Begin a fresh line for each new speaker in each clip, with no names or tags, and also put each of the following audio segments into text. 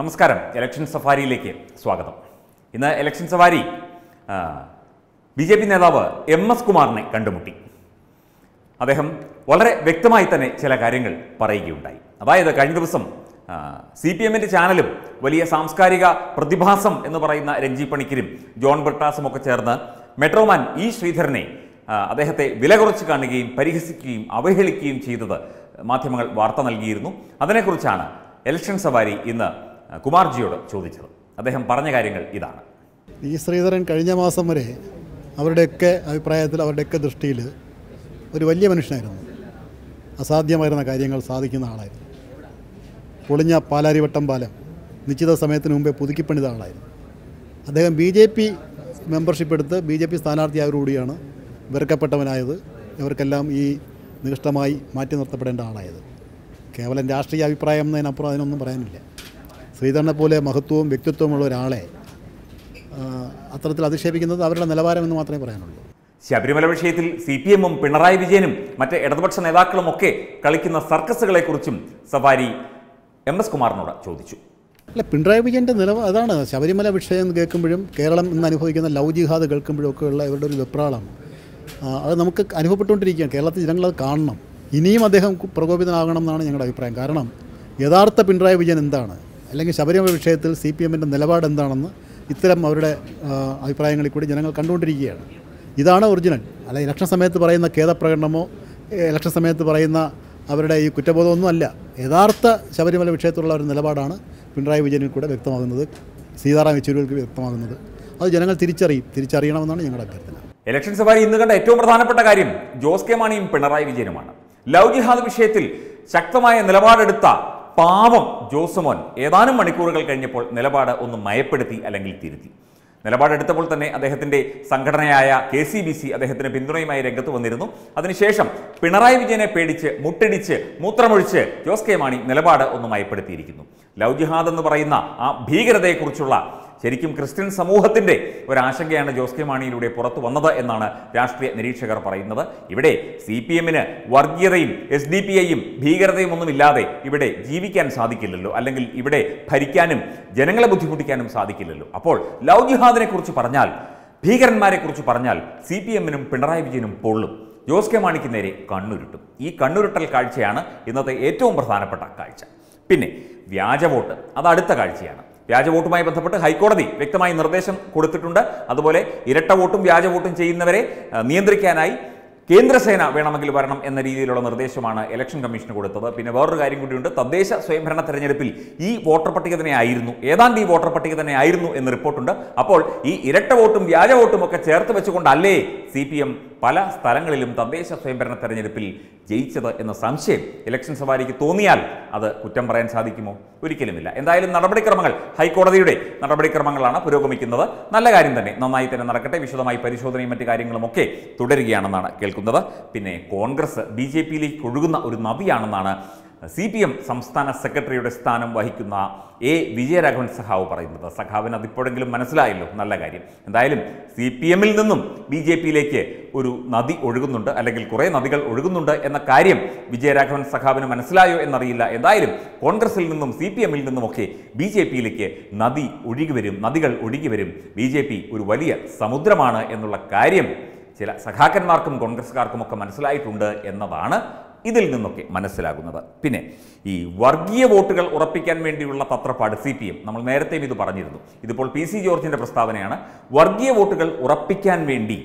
നമസ്കാരം. ഇലക്ഷൻ സഫാരിയിലേക്ക് സ്വാഗതം. ഇന്ന് election safari B J P നേതാവ് എം എസ് കുമാറിനെ കണ്ടുമുട്ടി. അദ്ദേഹം വളരെ വ്യക്തമായി തന്നെ ചില കാര്യങ്ങൾ പറയുകയുണ്ടായി. അതായത് കഴിഞ്ഞ ദിവസം സി പി എമ്മിന്റെ ചാനലും വലിയ സാംസ്കാരിക പ്രതിഭാസം എന്ന് പറയുന്ന രഞ്ജി പണിക്കരും ജോൺ ബ്രിട്ടാസും ഒക്കെ ചേർന്ന് മെട്രോമാൻ ഇ ശ്രീധരനെ അദ്ദേഹത്തെ വില കുറച്ച് കാണുകയും പരിഹസിക്കുകയും അവഹേളിക്കുകയും ചെയ്തത് മാധ്യമങ്ങൾ വാർത്ത നൽകിയിരുന്നു. അതിനെക്കുറിച്ചാണ് ഇലക്ഷൻ സവാരി ഇന്ന് കുമാർജിയോട് ചോദിച്ചത്. അദ്ദേഹം പറഞ്ഞ കാര്യങ്ങൾ ഇതാണ്.
ഈ ശ്രീധരൻ കഴിഞ്ഞ മാസം വരെ അവരുടെയൊക്കെ അഭിപ്രായത്തിൽ അവരുടെയൊക്കെ ദൃഷ്ടിയിൽ ഒരു വലിയ മനുഷ്യനായിരുന്നു. അസാധ്യമായിരുന്ന കാര്യങ്ങൾ സാധിക്കുന്ന ആളായിരുന്നു. പൊളിഞ്ഞ പാലാരിവട്ടം പാലം നിശ്ചിത സമയത്തിന് മുമ്പേ പുതുക്കിപ്പണിത ആളായിരുന്നു. അദ്ദേഹം ബി ജെ പി മെമ്പർഷിപ്പ് എടുത്ത് ബി ജെ പി സ്ഥാനാർത്ഥിയായവരുകൂടിയാണ് വെറുക്കപ്പെട്ടവനായത്. ഇവർക്കെല്ലാം ഈ നികഷ്ടമായി മാറ്റി നിർത്തപ്പെടേണ്ട ആളായത്. കേവലം രാഷ്ട്രീയ അഭിപ്രായം എന്നതിനപ്പുറം അതിനൊന്നും പറയാനില്ല. ശ്രീധരനെ പോലെ മഹത്വവും വ്യക്തിത്വമുള്ള ഒരാളെ അത്തരത്തിൽ അധിക്ഷേപിക്കുന്നത് അവരുടെ നിലവാരമെന്ന് മാത്രമേ പറയാനുള്ളൂ.
ശബരിമല വിഷയത്തിൽ സി പി എമ്മും പിണറായി വിജയനും മറ്റ് ഇടതുപക്ഷ നേതാക്കളും ഒക്കെ കളിക്കുന്ന സർക്കസുകളെക്കുറിച്ചും സവാരി എം എസ് കുമാറിനോട് ചോദിച്ചു.
അല്ല പിണറായി വിജയന്റെ നില അതാണ് ശബരിമല വിഷയം കേൾക്കുമ്പോഴും കേരളം ഇന്ന് അനുഭവിക്കുന്ന ലവ് ജിഹാദ് കേൾക്കുമ്പോഴും ഒക്കെ ഉള്ള ഇവരുടെ ഒരു വെപ്രാളം. അത് നമുക്ക് അനുഭവപ്പെട്ടുകൊണ്ടിരിക്കുകയാണ്. കേരളത്തിൽ അത് കാണണം. ഇനിയും അദ്ദേഹം പ്രകോപിതനാകണം എന്നാണ് ഞങ്ങളുടെ അഭിപ്രായം. കാരണം യഥാർത്ഥ പിണറായി വിജയൻ എന്താണ്? അല്ലെങ്കിൽ ശബരിമല വിഷയത്തിൽ സി പി എമ്മിന്റെ നിലപാട് എന്താണെന്ന് ഇത്തരം അവരുടെ അഭിപ്രായങ്ങളിൽ കൂടി ജനങ്ങൾ കണ്ടുകൊണ്ടിരിക്കുകയാണ്. ഇതാണ് ഒറിജിനൽ. അല്ല ഇലക്ഷൻ സമയത്ത് പറയുന്ന ഖേദപ്രകടനമോ ഇലക്ഷൻ സമയത്ത് പറയുന്ന അവരുടെ ഈ കുറ്റബോധമൊന്നും അല്ല. യഥാർത്ഥ ശബരിമല വിഷയത്തിലുള്ള ഒരു നിലപാടാണ് പിണറായി വിജയനിൽ കൂടെ വ്യക്തമാകുന്നത്. സീതാറാം യെച്ചൂരികൾക്ക് വ്യക്തമാകുന്നത്. അത് ജനങ്ങൾ തിരിച്ചറിയും. തിരിച്ചറിയണമെന്നാണ് ഞങ്ങളുടെ അഭ്യർത്ഥന.
ഇലക്ഷൻ സഭയിൽ ഇന്ന് കണ്ട ഏറ്റവും പ്രധാനപ്പെട്ട കാര്യം ജോസ് കെ മാണിയും പിണറായി വിജയനുമാണ്. ലവ് ജിഹാദ് വിഷയത്തിൽ ശക്തമായ നിലപാടെടുത്ത പാവം ജോസമോൻ ഏതാനും മണിക്കൂറുകൾ കഴിഞ്ഞപ്പോൾ നിലപാട് ഒന്ന് മയപ്പെടുത്തി അല്ലെങ്കിൽ തിരുത്തി. നിലപാടെടുത്തപ്പോൾ തന്നെ അദ്ദേഹത്തിന്റെ സംഘടനയായ കെ സി ബി സി അദ്ദേഹത്തിന് പിന്തുണയുമായി രംഗത്ത് വന്നിരുന്നു. അതിനുശേഷം പിണറായി വിജയനെ പേടിച്ച് മുട്ടടിച്ച് മൂത്രമൊഴിച്ച് ജോസ് കെ മാണി നിലപാട് ഒന്ന് മയപ്പെടുത്തിയിരിക്കുന്നു. ലവ് ജിഹാദ് എന്ന് പറയുന്ന ആ ഭീകരതയെക്കുറിച്ചുള്ള ശരിക്കും ക്രിസ്ത്യൻ സമൂഹത്തിന്റെ ഒരാശങ്കയാണ് ജോസ് കെ മാണിയിലൂടെ പുറത്തു വന്നത് എന്നാണ് രാഷ്ട്രീയ നിരീക്ഷകർ പറയുന്നത്. ഇവിടെ സി പി എമ്മിന് വർഗീയതയും എസ് ഡി പി ഐയും ഭീകരതയും ഒന്നുമില്ലാതെ ഇവിടെ ജീവിക്കാൻ സാധിക്കില്ലല്ലോ. അല്ലെങ്കിൽ ഇവിടെ ഭരിക്കാനും ജനങ്ങളെ ബുദ്ധിമുട്ടിക്കാനും സാധിക്കില്ലല്ലോ. അപ്പോൾ ലവ് ജിഹാദിനെ കുറിച്ച് പറഞ്ഞാൽ ഭീകരന്മാരെക്കുറിച്ച് പറഞ്ഞാൽ സി പി എമ്മിനും പിണറായി വിജയനും പൊള്ളും. ജോസ് കെ മാണിക്ക് നേരെ കണ്ണുരുട്ടും. ഈ കണ്ണുരുട്ടൽ കാഴ്ചയാണ് ഇന്നത്തെ ഏറ്റവും പ്രധാനപ്പെട്ട കാഴ്ച. പിന്നെ വ്യാജവോട്ട് അത് അടുത്ത കാഴ്ചയാണ്. വ്യാജ വോട്ടുമായി ബന്ധപ്പെട്ട് ഹൈക്കോടതി വ്യക്തമായി നിർദ്ദേശം കൊടുത്തിട്ടുണ്ട്. അതുപോലെ ഇരട്ട വോട്ടും വ്യാജ വോട്ടും ചെയ്യുന്നവരെ നിയന്ത്രിക്കാനായി കേന്ദ്രസേന വേണമെങ്കിൽ വരണം എന്ന രീതിയിലുള്ള നിർദ്ദേശമാണ് ഇലക്ഷൻ കമ്മീഷന് കൊടുത്തത്. പിന്നെ വേറൊരു കാര്യം കൂടിയുണ്ട്. തദ്ദേശ സ്വയംഭരണ തെരഞ്ഞെടുപ്പിൽ ഈ വോട്ടർ പട്ടിക തന്നെ ആയിരുന്നു. ഏതാണ്ട് ഈ വോട്ടർ പട്ടിക തന്നെ ആയിരുന്നു എന്ന് റിപ്പോർട്ടുണ്ട്. അപ്പോൾ ഈ ഇരട്ട വോട്ടും വ്യാജ വോട്ടും ഒക്കെ ചേർത്ത് വെച്ചുകൊണ്ടല്ലേ സി പി എം പല സ്ഥലങ്ങളിലും തദ്ദേശ സ്വയംഭരണ തെരഞ്ഞെടുപ്പിൽ ജയിച്ചത് എന്ന സംശയം ഇലക്ഷൻ സവാരിക്ക് തോന്നിയാൽ അത് കുറ്റം പറയാൻ സാധിക്കുമോ? ഒരിക്കലുമില്ല. എന്തായാലും നടപടിക്രമങ്ങൾ ഹൈക്കോടതിയുടെ നടപടിക്രമങ്ങളാണ് പുരോഗമിക്കുന്നത്. നല്ല കാര്യം തന്നെ. നന്നായി തന്നെ നടക്കട്ടെ. വിശദമായി പരിശോധനയും മറ്റു കാര്യങ്ങളും ഒക്കെ തുടരുകയാണെന്നാണ് കേൾക്കുന്നത്. പിന്നെ കോൺഗ്രസ് ബി ജെ പിയിലേക്ക് ഒഴുകുന്ന ഒരു നദിയാണെന്നാണ് സി പി എം സംസ്ഥാന സെക്രട്ടറിയുടെ സ്ഥാനം വഹിക്കുന്ന എ വിജയരാഘവൻ സഖാവ് പറയുന്നത്. സഖാവിന് അതിപ്പോഴെങ്കിലും മനസ്സിലായല്ലോ. നല്ല കാര്യം. എന്തായാലും സി പി എമ്മിൽ നിന്നും ബി ജെ പിയിലേക്ക് ഒരു നദി ഒഴുകുന്നുണ്ട്. അല്ലെങ്കിൽ കുറേ നദികൾ ഒഴുകുന്നുണ്ട് എന്ന കാര്യം വിജയരാഘവൻ സഖാവിന് മനസ്സിലായോ എന്നറിയില്ല. എന്തായാലും കോൺഗ്രസിൽ നിന്നും സി പി എമ്മിൽ നിന്നുമൊക്കെ ബി ജെ പിയിലേക്ക് നദി ഒഴുകി വരും. നദികൾ ഒഴുകി വരും. ബി ജെ പി ഒരു വലിയ സമുദ്രമാണ് എന്നുള്ള കാര്യം ചില സഖാക്കന്മാർക്കും കോൺഗ്രസ്സുകാർക്കും ഒക്കെ മനസ്സിലായിട്ടുണ്ട് എന്നതാണ് ഇതിൽ നിന്നൊക്കെ മനസ്സിലാകുന്നത്. പിന്നെ ഈ വർഗീയ വോട്ടുകൾ ഉറപ്പിക്കാൻ വേണ്ടിയുള്ള തത്രപ്പാട് സി പി എം നമ്മൾ നേരത്തെയും ഇത് പറഞ്ഞിരുന്നു. ഇതിപ്പോൾ പി സി ജോർജിന്റെ പ്രസ്താവനയാണ് വർഗീയ വോട്ടുകൾ ഉറപ്പിക്കാൻ വേണ്ടി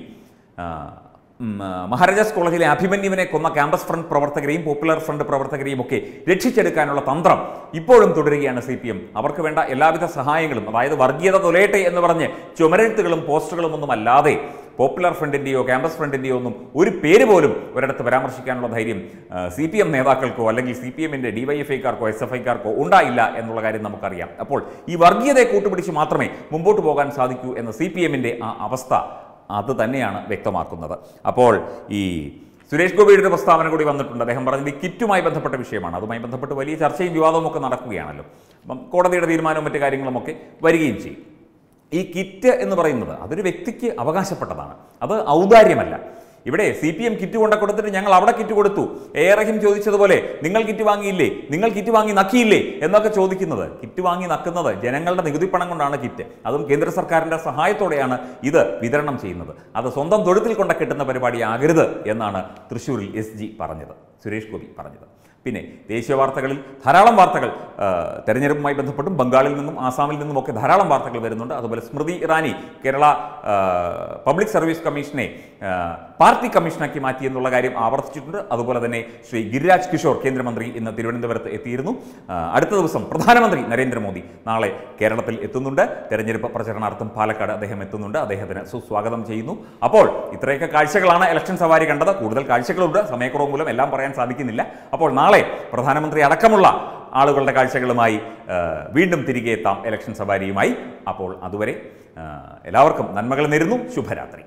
മഹാരാജാസ് കോളേജിലെ അഭിമന്യുവിനെ കൊന്ന ക്യാമ്പസ് ഫ്രണ്ട് പ്രവർത്തകരെയും പോപ്പുലർ ഫ്രണ്ട് പ്രവർത്തകരെയും ഒക്കെ രക്ഷിച്ചെടുക്കാനുള്ള തന്ത്രം ഇപ്പോഴും തുടരുകയാണ് സി പി എം. അവർക്ക് വേണ്ട എല്ലാവിധ സഹായങ്ങളും അതായത് വർഗീയത തൊലയട്ടെ എന്ന് പറഞ്ഞ് ചുമരെഴുത്തുകളും പോസ്റ്ററുകളും ഒന്നും അല്ലാതെ പോപ്പുലർ ഫ്രണ്ടിന്റെയോ ക്യാമ്പസ് ഫ്രണ്ടിന്റെയോ ഒന്നും ഒരു പേര് പോലും ഒരിടത്ത് പരാമർശിക്കാനുള്ള ധൈര്യം സി പി എം നേതാക്കൾക്കോ അല്ലെങ്കിൽ സി പി എമ്മിന്റെ D Y F S F ഐക്കാർക്കോ ഉണ്ടായില്ല എന്നുള്ള കാര്യം നമുക്കറിയാം. അപ്പോൾ ഈ വർഗീയതയെ കൂട്ടുപിടിച്ച് മാത്രമേ മുമ്പോട്ട് പോകാൻ സാധിക്കൂ എന്ന സി പി എമ്മിന്റെ ആ അവസ്ഥ അത് തന്നെയാണ് വ്യക്തമാക്കുന്നത്. അപ്പോൾ ഈ സുരേഷ് ഗോപിയുടെ പ്രസ്താവന കൂടി വന്നിട്ടുണ്ട്. അദ്ദേഹം പറഞ്ഞത് കിറ്റുമായി ബന്ധപ്പെട്ട വിഷയമാണ്. അതുമായി ബന്ധപ്പെട്ട് വലിയ ചർച്ചയും വിവാദവും ഒക്കെ നടക്കുകയാണല്ലോ. അപ്പം കോടതിയുടെ തീരുമാനവും മറ്റു കാര്യങ്ങളുമൊക്കെ വരികയും ചെയ്യും. ഈ കിറ്റ് എന്ന് പറയുന്നത് അതൊരു വ്യക്തിക്ക് അവകാശപ്പെട്ടതാണ്. അത് ഔദാര്യമല്ല. ഇവിടെ സി പി എം കിറ്റ് കൊണ്ട കൊടുത്തിട്ട് ഞങ്ങൾ അവിടെ കിറ്റ് കൊടുത്തു. എ റഹിം ചോദിച്ചതുപോലെ നിങ്ങൾ കിറ്റ് വാങ്ങിയില്ലേ? നിങ്ങൾ കിറ്റ് വാങ്ങി നക്കിയില്ലേ? എന്നൊക്കെ ചോദിക്കുന്നത്. കിറ്റ് വാങ്ങി നക്കുന്നത് ജനങ്ങളുടെ നികുതി പണം കൊണ്ടാണ് കിറ്റ് അതും കേന്ദ്ര സർക്കാരിന്റെ സഹായത്തോടെയാണ് ഇത് വിതരണം ചെയ്യുന്നത്. അത് സ്വന്തം തൊഴുത്തിൽ കൊണ്ട കിട്ടുന്ന പരിപാടി ആകരുത് എന്നാണ് തൃശ്ശൂരിൽ എസ് പറഞ്ഞത്. സുരേഷ് ഗോപി പറഞ്ഞത്. പിന്നെ ദേശീയ വാർത്തകളിൽ ധാരാളം വാർത്തകൾ തെരഞ്ഞെടുപ്പുമായി ബന്ധപ്പെട്ടും ബംഗാളിൽ നിന്നും ആസാമിൽ നിന്നും ഒക്കെ ധാരാളം വാർത്തകൾ വരുന്നുണ്ട്. അതുപോലെ സ്മൃതി ഇറാനി കേരള പബ്ലിക് സർവീസ് കമ്മീഷനെ പാർട്ടി കമ്മീഷനാക്കി മാറ്റി എന്നുള്ള കാര്യം ആവർത്തിച്ചിട്ടുണ്ട്. അതുപോലെ തന്നെ ശ്രീ ഗിരിരാജ് കിഷോർ കേന്ദ്രമന്ത്രി ഇന്ന് തിരുവനന്തപുരത്ത് എത്തിയിരുന്നു. അടുത്ത ദിവസം പ്രധാനമന്ത്രി നരേന്ദ്രമോദി നാളെ കേരളത്തിൽ എത്തുന്നുണ്ട്. തെരഞ്ഞെടുപ്പ് പ്രചരണാർത്ഥം പാലക്കാട് അദ്ദേഹം എത്തുന്നുണ്ട്. അദ്ദേഹത്തിന് സുസ്വാഗതം ചെയ്യുന്നു. അപ്പോൾ ഇത്രയൊക്കെ കാഴ്ചകളാണ് ഇലക്ഷൻ സവാരി കണ്ടത്. കൂടുതൽ കാഴ്ചകളുണ്ട്. സമയക്കുറവ് മൂലം എല്ലാം പറയാൻ സാധിക്കുന്നില്ല. അപ്പോൾ നാളെ പ്രധാനമന്ത്രി അടക്കമുള്ള ആളുകളുടെ കാഴ്ചകളുമായി വീണ്ടും തിരികെ എത്താം ഇലക്ഷൻ സവാരിയുമായി. അപ്പോൾ അതുവരെ എല്ലാവർക്കും നന്മകൾ നേരുന്നു. ശുഭരാത്രി.